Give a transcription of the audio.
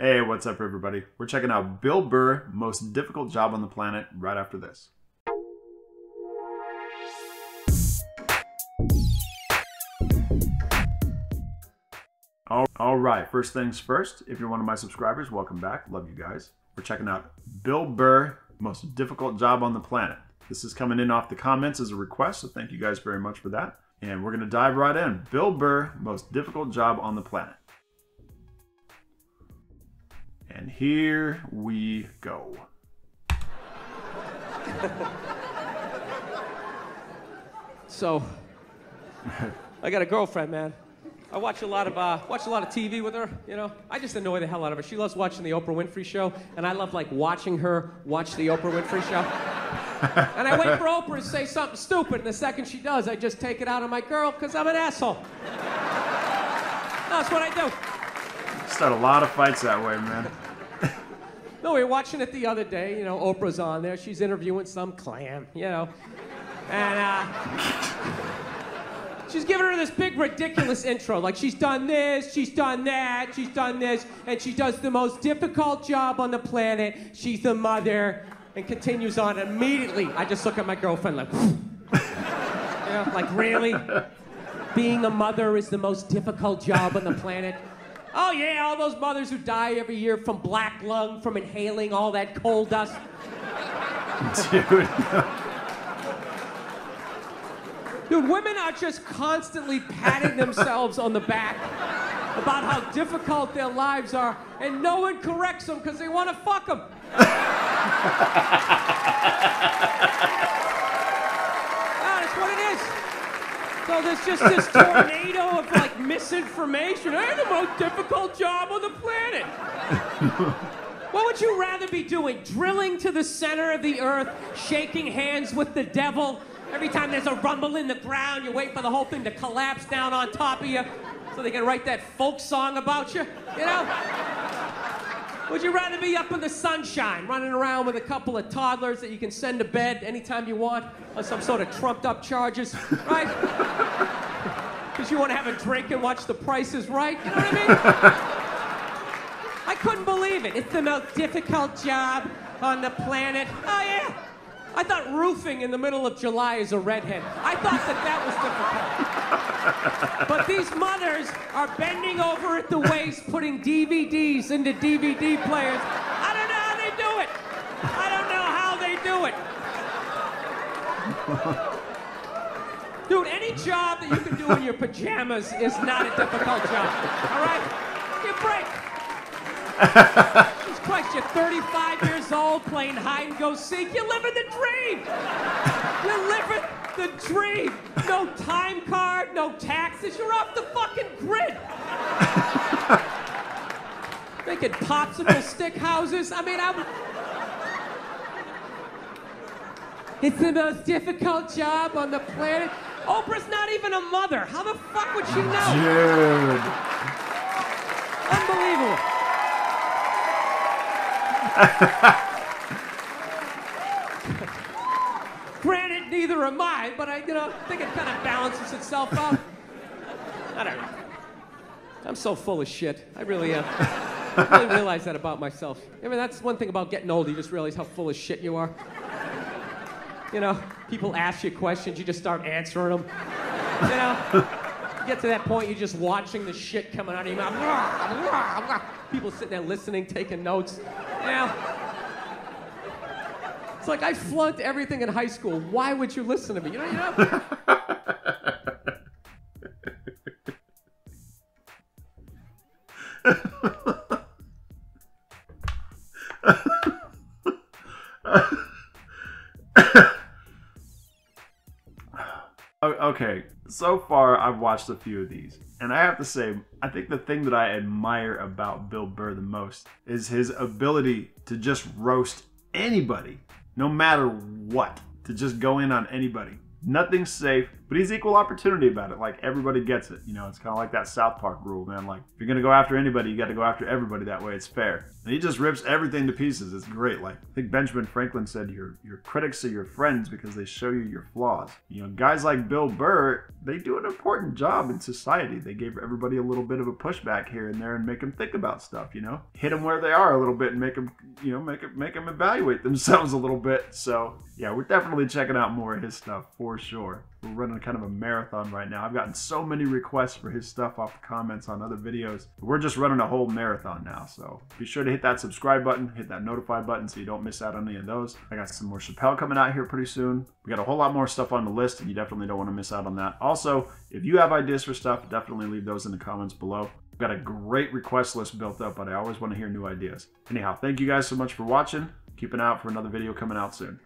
Hey, what's up, everybody? We're checking out Bill Burr, most difficult job on the planet, right after this. All, right, first things first. If you're one of my subscribers, welcome back. Love you guys. We're checking out Bill Burr, most difficult job on the planet. This is coming in off the comments as a request, so thank you guys very much for that. And we're going to dive right in. Bill Burr, most difficult job on the planet. And here we go. So, I got a girlfriend, man. I watch a lot of uh, watch a lot of TV with her. You know, I just annoy the hell out of her. She loves watching the Oprah Winfrey Show, and I love like watching her watch the Oprah Winfrey Show. and I wait for Oprah to say something stupid, and the second she does, I just take it out on my girl because I'm an asshole. That's what I do. Start a lot of fights that way, man. No, we were watching it the other day. You know, Oprah's on there. She's interviewing some clam, you know. And uh, she's giving her this big, ridiculous intro. Like, she's done this, she's done that, she's done this, and she does the most difficult job on the planet. She's the mother, and continues on. Immediately, I just look at my girlfriend like, you know, like, really? Being a mother is the most difficult job on the planet? Oh, yeah, all those mothers who die every year from black lung, from inhaling all that coal dust. Dude. Dude, women are just constantly patting themselves on the back about how difficult their lives are, and no one corrects them because they want to fuck them. Ah, that's what it is. So there's just this tornado of like misinformation. I had the most difficult job on the planet. What would you rather be doing? Drilling to the center of the earth, shaking hands with the devil? Every time there's a rumble in the ground, you wait for the whole thing to collapse down on top of you so they can write that folk song about you? You know? Would you rather be up in the sunshine, running around with a couple of toddlers that you can send to bed anytime you want on some sort of trumped up charges, right? Because you want to have a drink and watch The Price is Right? You know what I mean? I couldn't believe it. It's the most difficult job on the planet. Oh, yeah. I thought roofing in the middle of July is a redhead. I thought that that was difficult. But these mothers are bending over at the waist, putting DVDs into DVD players. I don't know how they do it. I don't know how they do it. Dude, any job that you can do in your pajamas is not a difficult job. All right? Give break. Christ, you're 35 years old playing hide and go seek. You're living the dream. You're living the dream. No time card, no taxes. You're off the fucking grid. Making popsicle stick houses. I mean, I'm. It's the most difficult job on the planet. Oprah's not even a mother. How the fuck would she know? Dude. Unbelievable. Granted, neither am I, but I, you know, think it kind of balances itself out. I don't know. I'm so full of shit. I really am. I really realize that about myself. I mean, that's one thing about getting old. You just realize how full of shit you are. You know, people ask you questions, you just start answering them. You know, you get to that point, you're just watching the shit coming out of your mouth. People sitting there listening, taking notes. Know, it's like I flunked everything in high school. Why would you listen to me? You know, you know. Oh, okay, so far I've watched a few of these, and I have to say, I think the thing that I admire about Bill Burr the most is his ability to just roast anybody, no matter what, to just go in on anybody. Nothing's safe, But he's equal opportunity about it. Like everybody gets it. You know, it's kind of like that South Park rule, man. Like if you're gonna go after anybody, you got to go after everybody. That way, it's fair. And he just rips everything to pieces. It's great. Like I think Benjamin Franklin said, "Your your critics are your friends because they show you your flaws." You know, guys like Bill Burr, they do an important job in society. They gave everybody a little bit of a pushback here and there and make them think about stuff. You know, hit them where they are a little bit and make them, you know, make make them evaluate themselves a little bit. So yeah, we're definitely checking out more of his stuff for sure. We're running kind of a marathon right now. I've gotten so many requests for his stuff off the comments on other videos. We're just running a whole marathon now. So be sure to hit that subscribe button, hit that notify button so you don't miss out on any of those. I got some more Chappelle coming out here pretty soon. We got a whole lot more stuff on the list and you definitely don't want to miss out on that. Also, if you have ideas for stuff, definitely leave those in the comments below. I've got a great request list built up, but I always want to hear new ideas. Anyhow, thank you guys so much for watching. Keep an eye out for another video coming out soon.